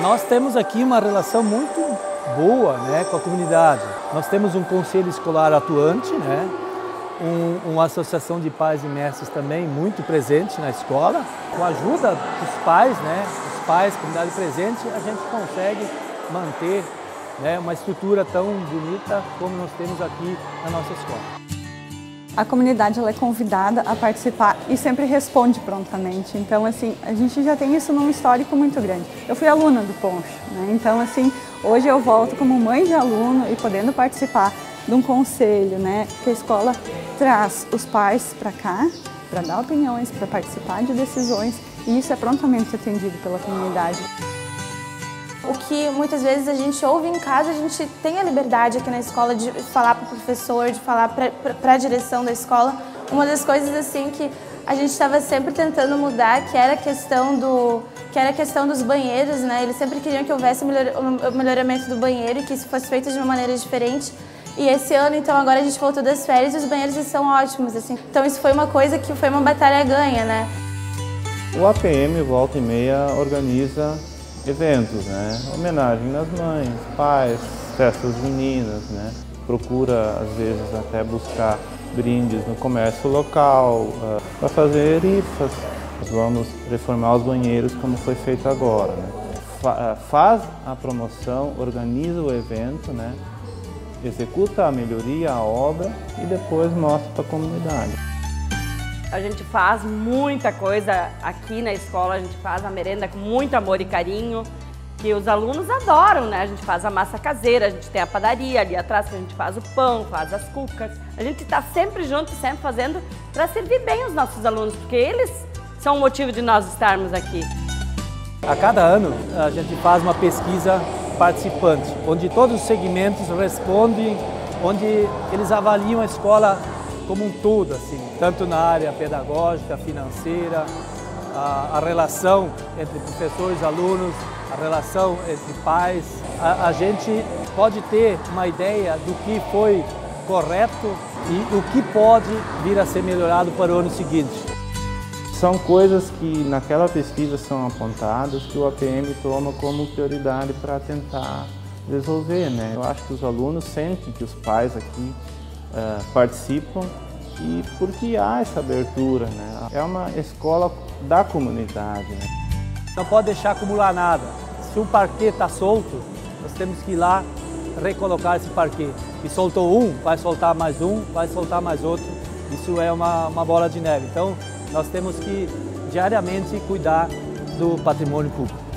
Nós temos aqui uma relação muito boa né, com a comunidade. Nós temos um conselho escolar atuante, né, um, uma associação de pais e mestres também muito presente na escola. Com a ajuda dos pais, né, os pais, comunidade presente, a gente consegue manter né, uma estrutura tão bonita como nós temos aqui na nossa escola. A comunidade ela é convidada a participar e sempre responde prontamente. Então, assim, a gente já tem isso num histórico muito grande. Eu fui aluna do Poncho, né? então, assim, hoje eu volto como mãe de aluno e podendo participar de um conselho, né? Que a escola traz os pais para cá para dar opiniões, para participar de decisões e isso é prontamente atendido pela comunidade. O que muitas vezes a gente ouve em casa, a gente tem a liberdade aqui na escola de falar para o professor, de falar para a direção da escola. Uma das coisas assim que a gente estava sempre tentando mudar, que era a questão do que era questão dos banheiros, né? Eles sempre queriam que houvesse o melhoramento do banheiro e que isso fosse feito de uma maneira diferente. E esse ano, então, agora a gente voltou das férias e os banheiros estão ótimos, assim. Então isso foi uma coisa que foi uma batalha ganha, né? O APM Volta e Meia organiza eventos, né? Homenagem nas mães, pais, festas meninas, né? Procura, às vezes, até buscar brindes no comércio local, uh, ah, para fazer rifas. Nós vamos reformar os banheiros como foi feito agora. Né? Fa uh, faz a promoção, organiza o evento, né? executa a melhoria, a obra e depois mostra para a comunidade. A gente faz muita coisa aqui na escola, a gente faz a merenda com muito amor e carinho, que os alunos adoram, né? A gente faz a massa caseira, a gente tem a padaria ali atrás a gente faz o pão, faz as cucas. A gente está sempre junto, sempre fazendo para servir bem os nossos alunos, porque eles são o motivo de nós estarmos aqui. A cada ano a gente faz uma pesquisa participante, onde todos os segmentos respondem, onde eles avaliam a escola como um todo, assim, tanto na área pedagógica, financeira, a, a relação entre professores alunos, a relação entre pais. A, a gente pode ter uma ideia do que foi correto e o que pode vir a ser melhorado para o ano seguinte. São coisas que naquela pesquisa são apontadas que o APM toma como prioridade para tentar resolver. Né? Eu acho que os alunos sentem que os pais aqui uh, participam e porque há essa abertura, né? É uma escola da comunidade. Né? Não pode deixar acumular nada. Se um parquet está solto, nós temos que ir lá recolocar esse parquet. E soltou um, vai soltar mais um, vai soltar mais outro. Isso é uma, uma bola de neve. Então, nós temos que diariamente cuidar do patrimônio público.